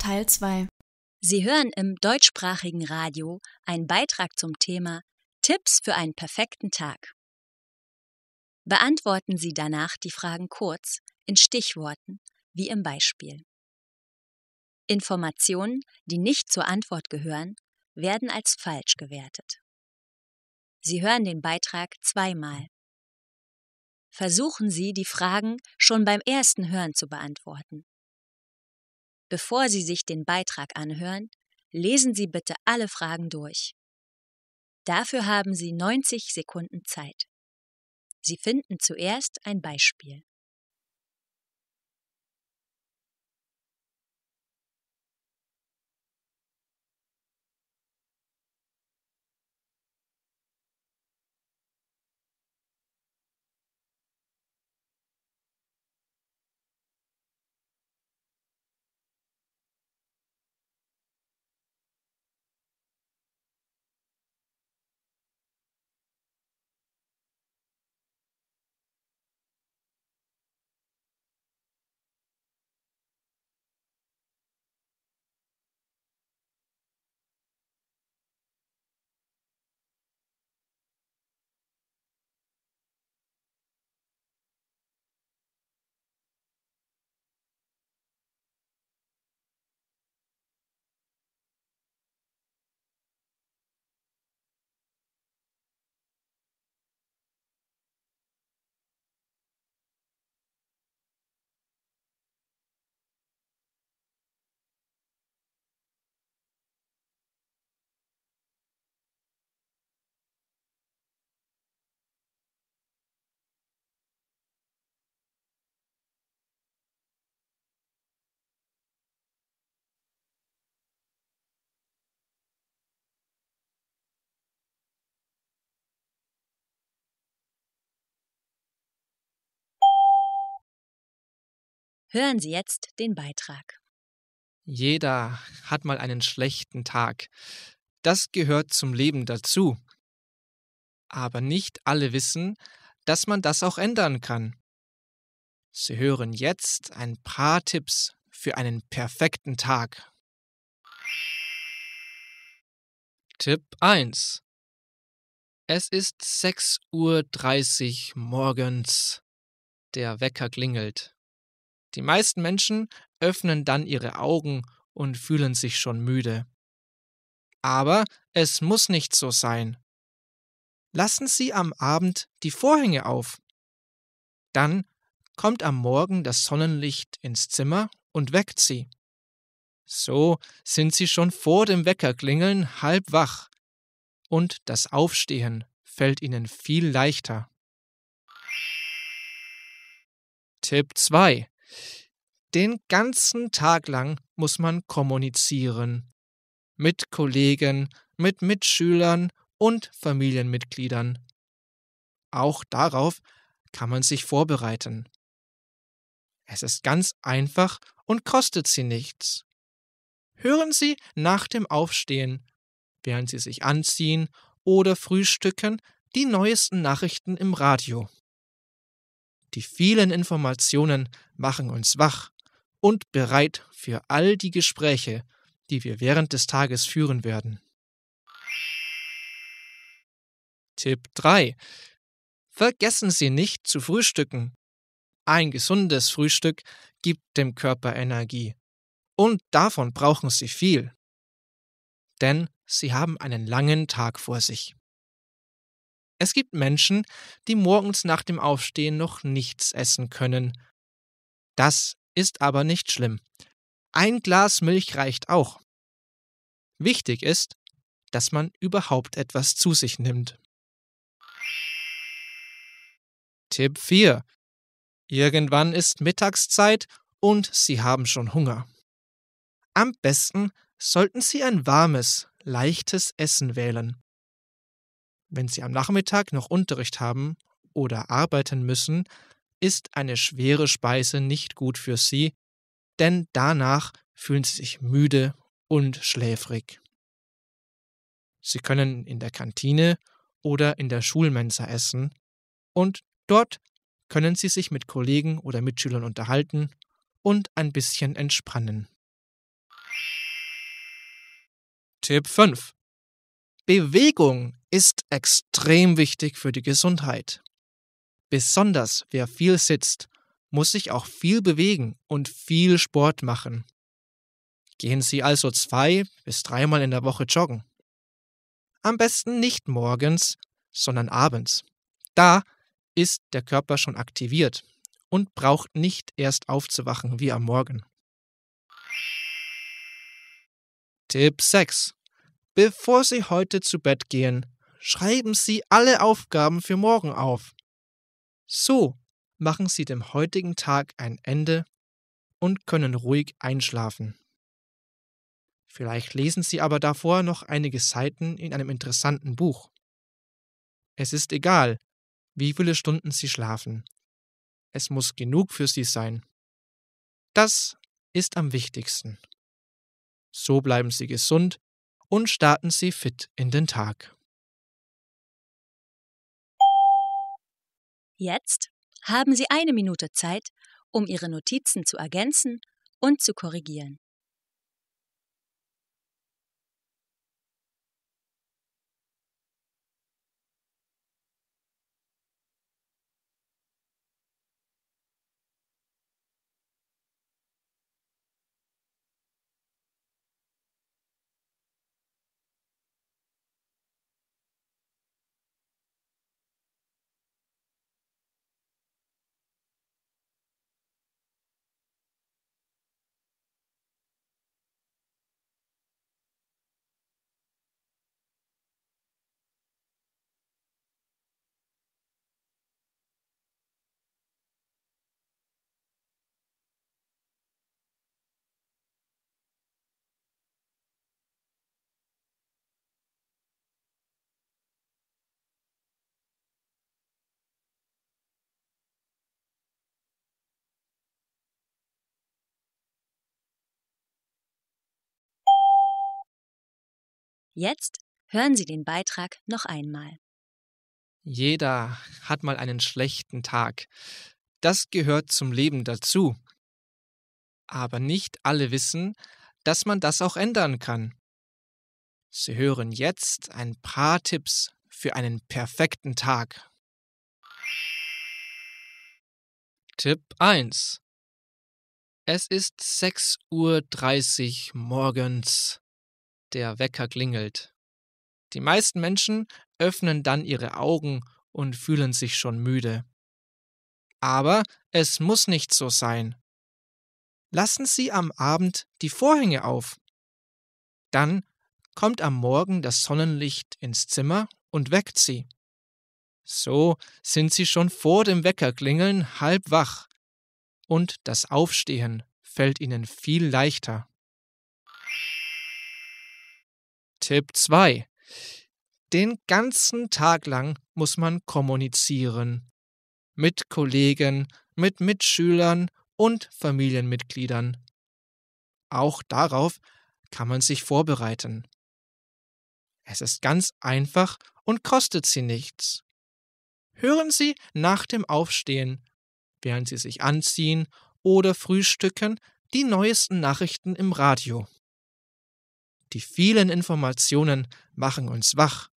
Teil 2 Sie hören im deutschsprachigen Radio einen Beitrag zum Thema Tipps für einen perfekten Tag. Beantworten Sie danach die Fragen kurz in Stichworten wie im Beispiel. Informationen, die nicht zur Antwort gehören, werden als falsch gewertet. Sie hören den Beitrag zweimal. Versuchen Sie, die Fragen schon beim ersten Hören zu beantworten. Bevor Sie sich den Beitrag anhören, lesen Sie bitte alle Fragen durch. Dafür haben Sie 90 Sekunden Zeit. Sie finden zuerst ein Beispiel. Hören Sie jetzt den Beitrag. Jeder hat mal einen schlechten Tag. Das gehört zum Leben dazu. Aber nicht alle wissen, dass man das auch ändern kann. Sie hören jetzt ein paar Tipps für einen perfekten Tag. Tipp 1. Es ist 6.30 Uhr morgens. Der Wecker klingelt. Die meisten Menschen öffnen dann ihre Augen und fühlen sich schon müde. Aber es muss nicht so sein. Lassen Sie am Abend die Vorhänge auf. Dann kommt am Morgen das Sonnenlicht ins Zimmer und weckt Sie. So sind Sie schon vor dem Weckerklingeln halb wach und das Aufstehen fällt Ihnen viel leichter. Tipp 2. Den ganzen Tag lang muss man kommunizieren. Mit Kollegen, mit Mitschülern und Familienmitgliedern. Auch darauf kann man sich vorbereiten. Es ist ganz einfach und kostet Sie nichts. Hören Sie nach dem Aufstehen, während Sie sich anziehen oder frühstücken, die neuesten Nachrichten im Radio. Die vielen Informationen machen uns wach und bereit für all die Gespräche, die wir während des Tages führen werden. Tipp 3. Vergessen Sie nicht zu frühstücken. Ein gesundes Frühstück gibt dem Körper Energie. Und davon brauchen Sie viel. Denn Sie haben einen langen Tag vor sich. Es gibt Menschen, die morgens nach dem Aufstehen noch nichts essen können. Das ist aber nicht schlimm. Ein Glas Milch reicht auch. Wichtig ist, dass man überhaupt etwas zu sich nimmt. Tipp 4. Irgendwann ist Mittagszeit und Sie haben schon Hunger. Am besten sollten Sie ein warmes, leichtes Essen wählen. Wenn Sie am Nachmittag noch Unterricht haben oder arbeiten müssen, ist eine schwere Speise nicht gut für Sie, denn danach fühlen Sie sich müde und schläfrig. Sie können in der Kantine oder in der Schulmensa essen und dort können Sie sich mit Kollegen oder Mitschülern unterhalten und ein bisschen entspannen. Tipp 5. Bewegung ist extrem wichtig für die Gesundheit. Besonders wer viel sitzt, muss sich auch viel bewegen und viel Sport machen. Gehen Sie also zwei bis dreimal in der Woche joggen. Am besten nicht morgens, sondern abends. Da ist der Körper schon aktiviert und braucht nicht erst aufzuwachen wie am Morgen. Tipp 6. Bevor Sie heute zu Bett gehen, schreiben Sie alle Aufgaben für morgen auf. So machen Sie dem heutigen Tag ein Ende und können ruhig einschlafen. Vielleicht lesen Sie aber davor noch einige Seiten in einem interessanten Buch. Es ist egal, wie viele Stunden Sie schlafen. Es muss genug für Sie sein. Das ist am wichtigsten. So bleiben Sie gesund und starten Sie fit in den Tag. Jetzt haben Sie eine Minute Zeit, um Ihre Notizen zu ergänzen und zu korrigieren. Jetzt hören Sie den Beitrag noch einmal. Jeder hat mal einen schlechten Tag. Das gehört zum Leben dazu. Aber nicht alle wissen, dass man das auch ändern kann. Sie hören jetzt ein paar Tipps für einen perfekten Tag. Tipp 1. Es ist 6.30 Uhr morgens. Der Wecker klingelt. Die meisten Menschen öffnen dann ihre Augen und fühlen sich schon müde. Aber es muss nicht so sein. Lassen Sie am Abend die Vorhänge auf. Dann kommt am Morgen das Sonnenlicht ins Zimmer und weckt Sie. So sind Sie schon vor dem Weckerklingeln halb wach und das Aufstehen fällt Ihnen viel leichter. Tipp 2. Den ganzen Tag lang muss man kommunizieren. Mit Kollegen, mit Mitschülern und Familienmitgliedern. Auch darauf kann man sich vorbereiten. Es ist ganz einfach und kostet Sie nichts. Hören Sie nach dem Aufstehen, während Sie sich anziehen oder frühstücken, die neuesten Nachrichten im Radio. Die vielen Informationen machen uns wach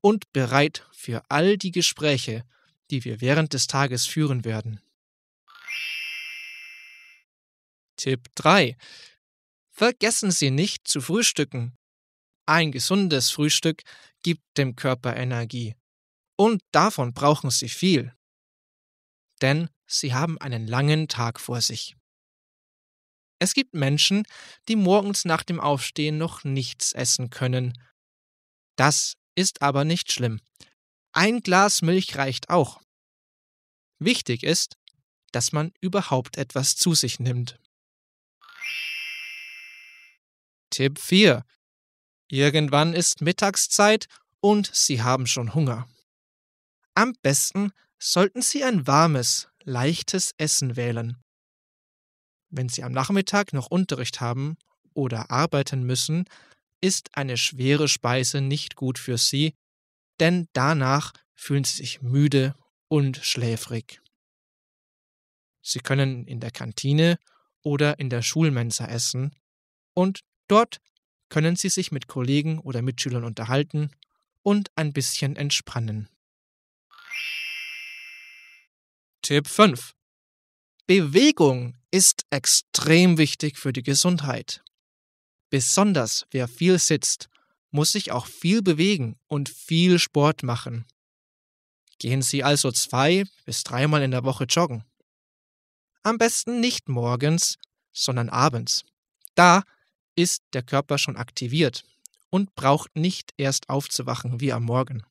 und bereit für all die Gespräche, die wir während des Tages führen werden. Tipp 3. Vergessen Sie nicht zu frühstücken. Ein gesundes Frühstück gibt dem Körper Energie. Und davon brauchen Sie viel. Denn Sie haben einen langen Tag vor sich. Es gibt Menschen, die morgens nach dem Aufstehen noch nichts essen können. Das ist aber nicht schlimm. Ein Glas Milch reicht auch. Wichtig ist, dass man überhaupt etwas zu sich nimmt. Tipp 4. Irgendwann ist Mittagszeit und Sie haben schon Hunger. Am besten sollten Sie ein warmes, leichtes Essen wählen. Wenn Sie am Nachmittag noch Unterricht haben oder arbeiten müssen, ist eine schwere Speise nicht gut für Sie, denn danach fühlen Sie sich müde und schläfrig. Sie können in der Kantine oder in der Schulmensa essen und dort können Sie sich mit Kollegen oder Mitschülern unterhalten und ein bisschen entspannen. Tipp 5. Bewegung ist extrem wichtig für die Gesundheit. Besonders wer viel sitzt, muss sich auch viel bewegen und viel Sport machen. Gehen Sie also zwei bis dreimal in der Woche joggen. Am besten nicht morgens, sondern abends. Da ist der Körper schon aktiviert und braucht nicht erst aufzuwachen wie am Morgen.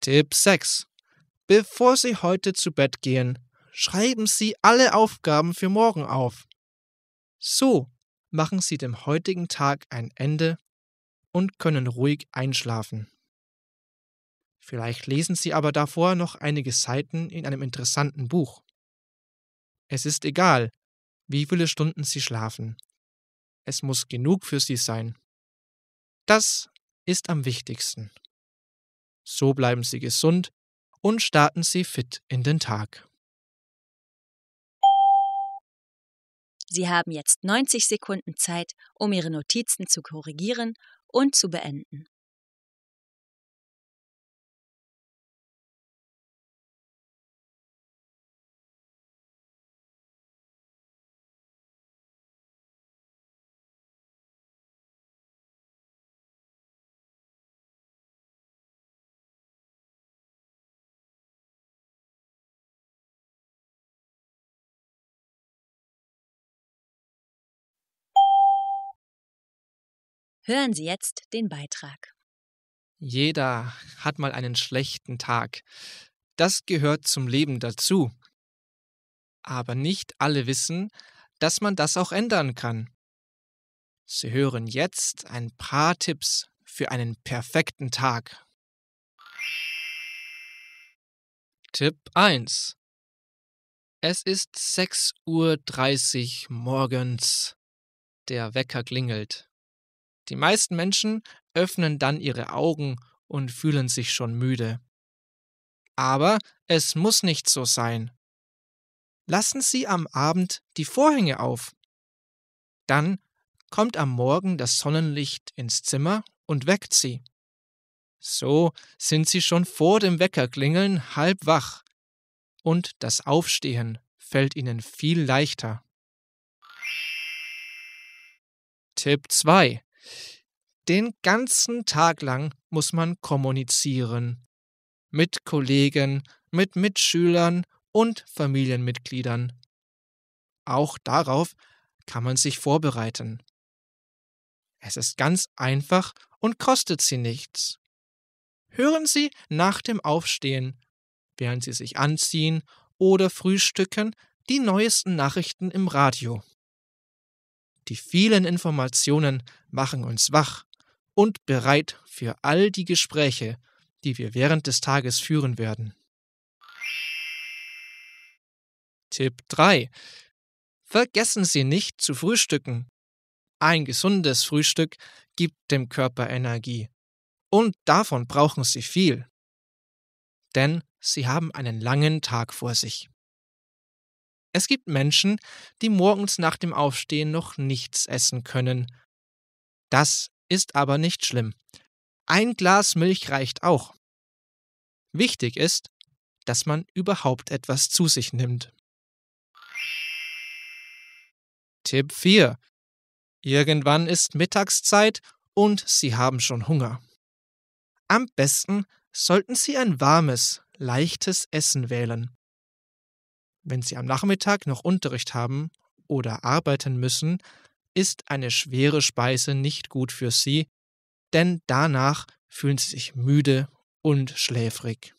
Tipp 6. Bevor Sie heute zu Bett gehen, schreiben Sie alle Aufgaben für morgen auf. So machen Sie dem heutigen Tag ein Ende und können ruhig einschlafen. Vielleicht lesen Sie aber davor noch einige Seiten in einem interessanten Buch. Es ist egal, wie viele Stunden Sie schlafen. Es muss genug für Sie sein. Das ist am wichtigsten. So bleiben Sie gesund und starten Sie fit in den Tag. Sie haben jetzt 90 Sekunden Zeit, um Ihre Notizen zu korrigieren und zu beenden. Hören Sie jetzt den Beitrag. Jeder hat mal einen schlechten Tag. Das gehört zum Leben dazu. Aber nicht alle wissen, dass man das auch ändern kann. Sie hören jetzt ein paar Tipps für einen perfekten Tag. Tipp 1. Es ist 6.30 Uhr morgens. Der Wecker klingelt. Die meisten Menschen öffnen dann ihre Augen und fühlen sich schon müde. Aber es muss nicht so sein. Lassen Sie am Abend die Vorhänge auf. Dann kommt am Morgen das Sonnenlicht ins Zimmer und weckt Sie. So sind Sie schon vor dem Weckerklingeln halb wach, und das Aufstehen fällt Ihnen viel leichter. Tipp 2. Den ganzen Tag lang muss man kommunizieren. Mit Kollegen, mit Mitschülern und Familienmitgliedern. Auch darauf kann man sich vorbereiten. Es ist ganz einfach und kostet Sie nichts. Hören Sie nach dem Aufstehen, während Sie sich anziehen oder frühstücken, die neuesten Nachrichten im Radio. Die vielen Informationen machen uns wach und bereit für all die Gespräche, die wir während des Tages führen werden. Tipp 3. Vergessen Sie nicht zu frühstücken. Ein gesundes Frühstück gibt dem Körper Energie. Und davon brauchen Sie viel. Denn Sie haben einen langen Tag vor sich. Es gibt Menschen, die morgens nach dem Aufstehen noch nichts essen können. Das ist aber nicht schlimm. Ein Glas Milch reicht auch. Wichtig ist, dass man überhaupt etwas zu sich nimmt. Tipp 4. Irgendwann ist Mittagszeit und Sie haben schon Hunger. Am besten sollten Sie ein warmes, leichtes Essen wählen. Wenn Sie am Nachmittag noch Unterricht haben oder arbeiten müssen, ist eine schwere Speise nicht gut für Sie, denn danach fühlen Sie sich müde und schläfrig.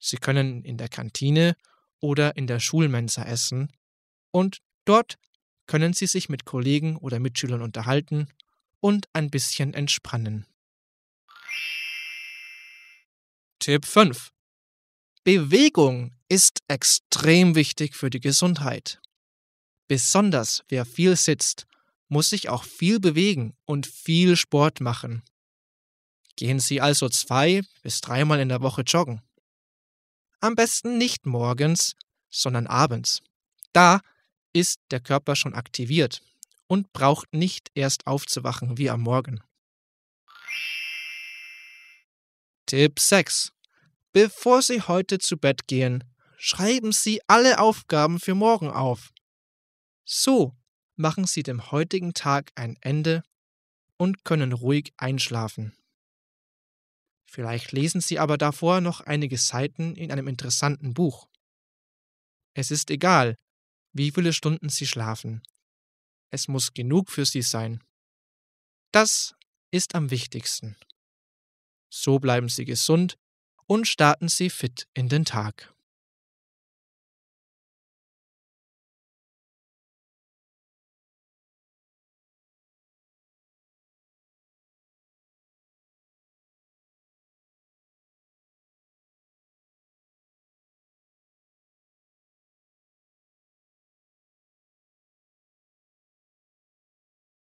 Sie können in der Kantine oder in der Schulmensa essen und dort können Sie sich mit Kollegen oder Mitschülern unterhalten und ein bisschen entspannen. Tipp 5. Bewegung ist extrem wichtig für die Gesundheit. Besonders wer viel sitzt, muss sich auch viel bewegen und viel Sport machen. Gehen Sie also zwei bis dreimal in der Woche joggen. Am besten nicht morgens, sondern abends. Da ist der Körper schon aktiviert und braucht nicht erst aufzuwachen wie am Morgen. Tipp 6. Bevor Sie heute zu Bett gehen, schreiben Sie alle Aufgaben für morgen auf. So machen Sie dem heutigen Tag ein Ende und können ruhig einschlafen. Vielleicht lesen Sie aber davor noch einige Seiten in einem interessanten Buch. Es ist egal, wie viele Stunden Sie schlafen. Es muss genug für Sie sein. Das ist am wichtigsten. So bleiben Sie gesund und starten Sie fit in den Tag.